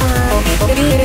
Wow.